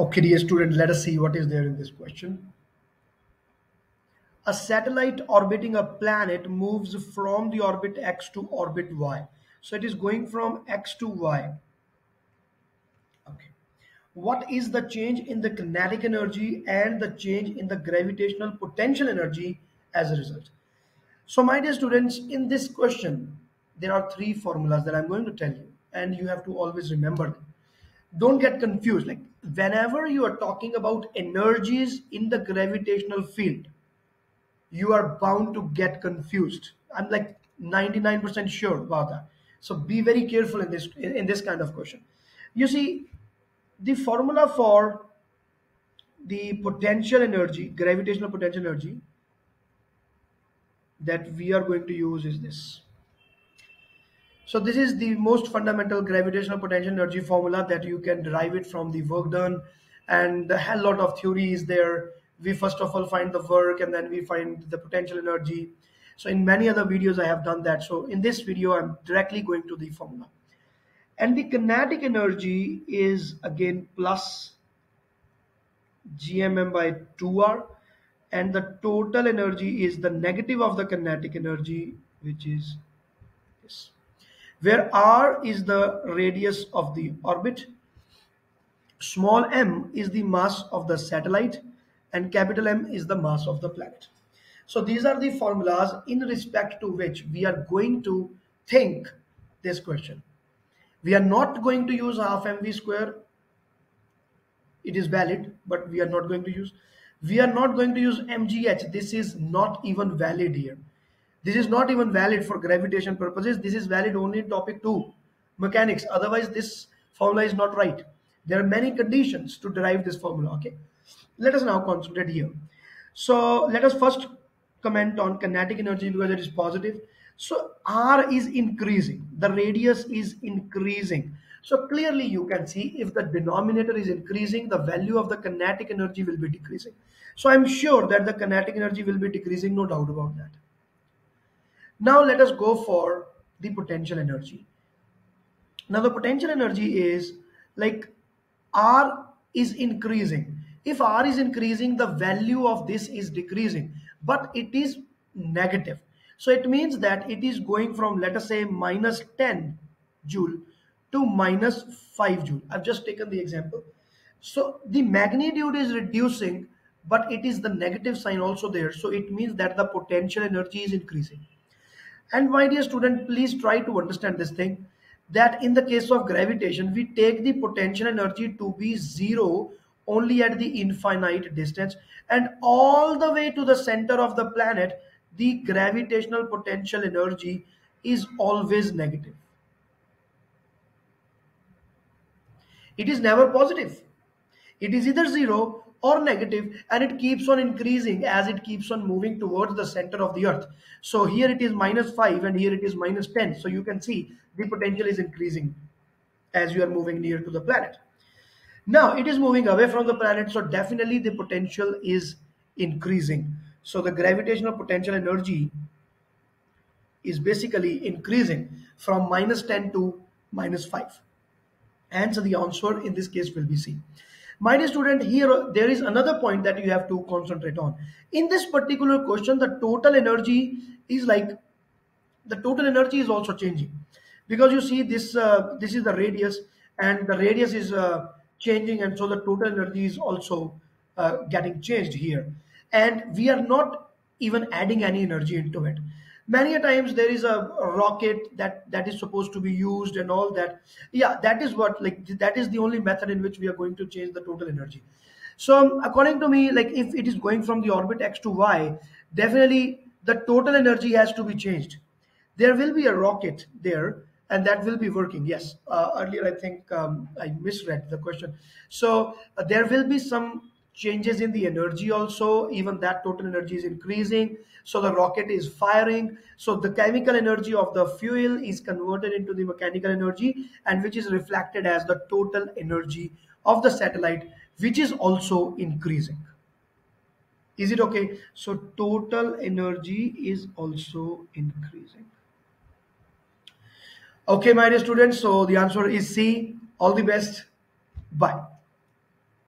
Okay, dear student, let us see what is there in this question. A satellite orbiting a planet moves from the orbit X to orbit Y. So it is going from X to Y. Okay. What is the change in the kinetic energy and the change in the gravitational potential energy as a result? So my dear students, in this question, there are three formulas that I'm going to tell you and you have to always remember them. Don't get confused. Like whenever you are talking about energies in the gravitational field, you are bound to get confused. I'm like 99% sure about that. So be very careful in this in, in this kind of question. You see, the formula for the potential energy, gravitational potential energy that we are going to use is this. So this is the most fundamental gravitational potential energy formula that you can derive it from the work done and a hell lot of theory is there. We first of all find the work and then we find the potential energy. So in many other videos I have done that. So in this video I'm directly going to the formula. And the kinetic energy is again plus gmm by 2r and the total energy is the negative of the kinetic energy which is this where r is the radius of the orbit small m is the mass of the satellite and capital M is the mass of the planet. So these are the formulas in respect to which we are going to think this question. We are not going to use half mv square. It is valid, but we are not going to use. We are not going to use mgh. This is not even valid here. This is not even valid for gravitation purposes. This is valid only in topic 2, mechanics. Otherwise, this formula is not right. There are many conditions to derive this formula, okay? Let us now concentrate here. So let us first comment on kinetic energy because it is positive. So R is increasing, the radius is increasing. So clearly you can see if the denominator is increasing, the value of the kinetic energy will be decreasing. So I'm sure that the kinetic energy will be decreasing, no doubt about that. Now let us go for the potential energy. Now the potential energy is like R is increasing. If R is increasing, the value of this is decreasing, but it is negative. So it means that it is going from, let us say, minus 10 joule to minus 5 joule. I've just taken the example. So the magnitude is reducing, but it is the negative sign also there. So it means that the potential energy is increasing. And my dear student, please try to understand this thing that in the case of gravitation, we take the potential energy to be zero only at the infinite distance and all the way to the center of the planet, the gravitational potential energy is always negative. It is never positive. It is either zero or negative and it keeps on increasing as it keeps on moving towards the center of the earth. So here it is minus 5 and here it is minus 10 so you can see the potential is increasing as you are moving near to the planet. Now it is moving away from the planet so definitely the potential is increasing. So the gravitational potential energy is basically increasing from minus 10 to minus 5 and so the answer in this case will be C. My dear student, here there is another point that you have to concentrate on. In this particular question, the total energy is like the total energy is also changing. Because you see this uh, this is the radius and the radius is uh, changing and so the total energy is also uh, getting changed here. And we are not even adding any energy into it many a times there is a, rocket that that is supposed to be used and all that. Yeah that is what like that is the only method in which we are going to change the total energy. So according to me like if it is going from the orbit x to y definitely the total energy has to be changed. There will be a rocket there and that will be working. Yes uh, earlier i think um, i misread the question. So uh, there will be some changes in the energy also even that total energy is increasing. So the rocket is firing. So the chemical energy of the fuel is converted into the mechanical energy and which is reflected as the total energy of the satellite which is also increasing. Is it okay? So total energy is also increasing. Okay my dear students so the answer is c. All the best. Bye